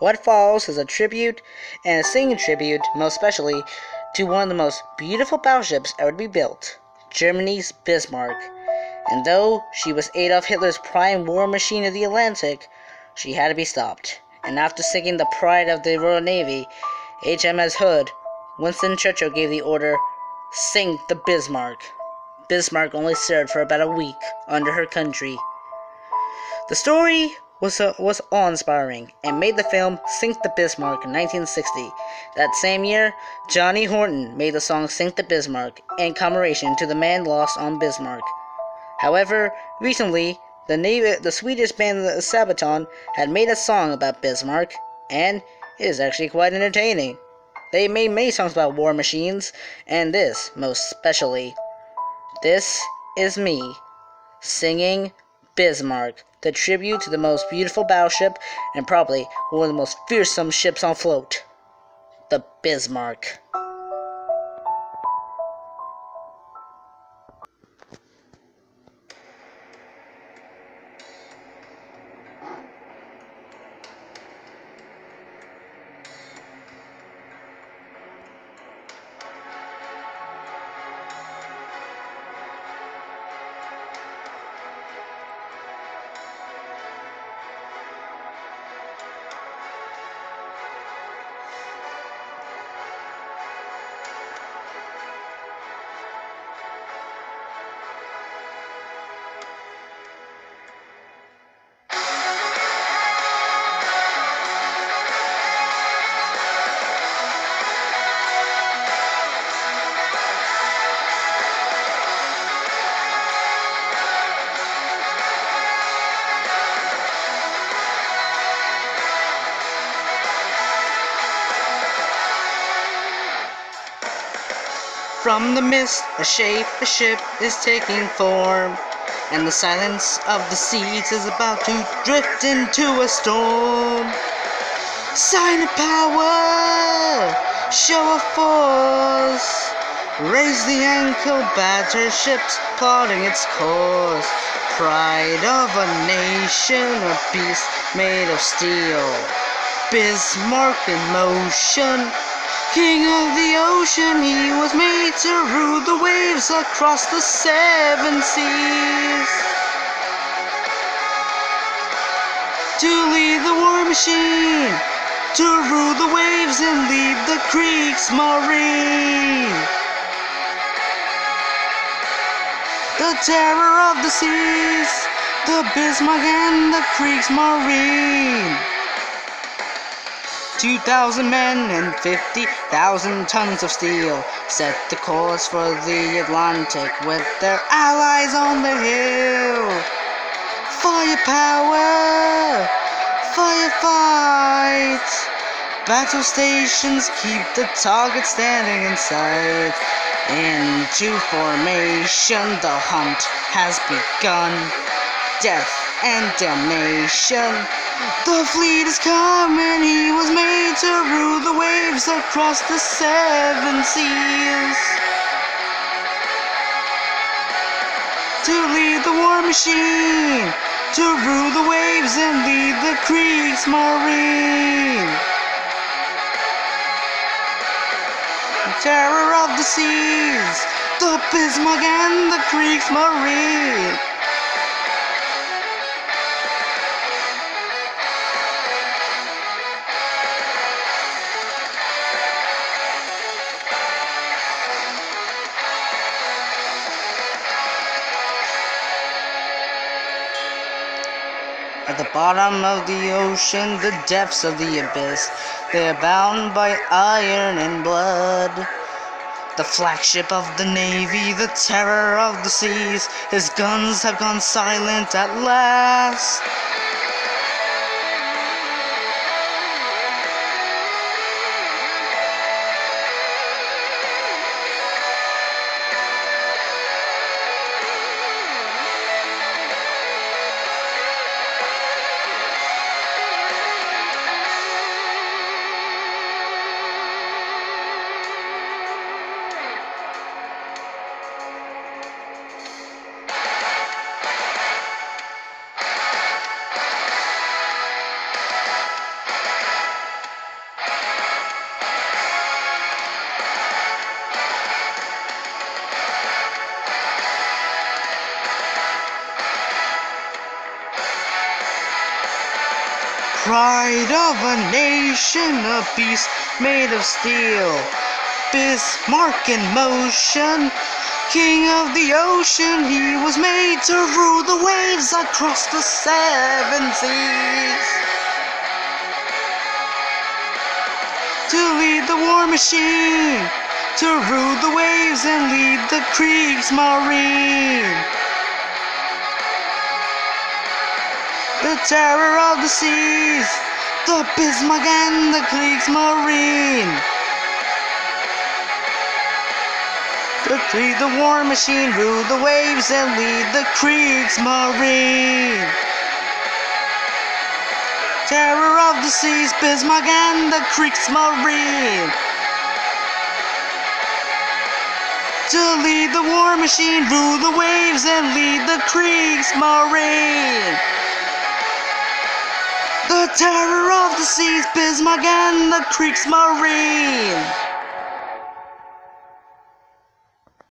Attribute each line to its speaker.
Speaker 1: What follows is a tribute and a singing tribute, most especially, to one of the most beautiful battleships ever to be built, Germany's Bismarck. And though she was Adolf Hitler's prime war machine of the Atlantic, she had to be stopped. And after sinking the pride of the Royal Navy, HMS Hood, Winston Churchill gave the order, sink the Bismarck. Bismarck only served for about a week under her country. The story was, uh, was awe-inspiring and made the film Sink the Bismarck in 1960. That same year, Johnny Horton made the song Sink the Bismarck in commemoration to the man lost on Bismarck. However, recently, the, the Swedish band Sabaton had made a song about Bismarck, and it is actually quite entertaining. They made many songs about war machines, and this most especially. This is me singing Bismarck, the tribute to the most beautiful battleship and probably one of the most fearsome ships on float, the Bismarck. From the mist, a shape, a ship is taking form, and the silence of the seas is about to drift into a storm. Sign of power, show of force, raise the ankle, batter ships plotting its course. Pride of a nation, a beast made of steel. Bismarck in motion. King of the ocean, he was made to rule the waves across the seven seas. To lead the war machine, to rule the waves and lead the Kriegsmarine. The terror of the seas, the Bismarck and the Kriegsmarine. 2,000 men and 50,000 tons of steel set the course for the Atlantic with their allies on the hill. Firepower, firefight. Battle stations keep the target standing in sight. Into formation, the hunt has begun. Death and damnation. The fleet is coming, he was made to rule the waves across the seven seas. To lead the war machine, to rule the waves and lead the Kriegsmarine. The terror of the seas, the Bismarck and the Kriegsmarine. At the bottom of the ocean, the depths of the abyss, they are bound by iron and blood. The flagship of the navy, the terror of the seas, his guns have gone silent at last. Pride of a nation, a beast made of steel. Bismarck in motion, king of the ocean, he was made to rule the waves across the seven seas. To lead the war machine, to rule the waves and lead the Kriegsmarine. The terror of the seas, the Bismarck and the Kriegsmarine. To lead the war machine, rule the waves and lead the Kriegsmarine. Terror of the seas, Bismarck and the Kriegsmarine. To lead the war machine, rule the waves and lead the Kriegsmarine. The terror of the seas, Bismarck and the Kriegsmarine.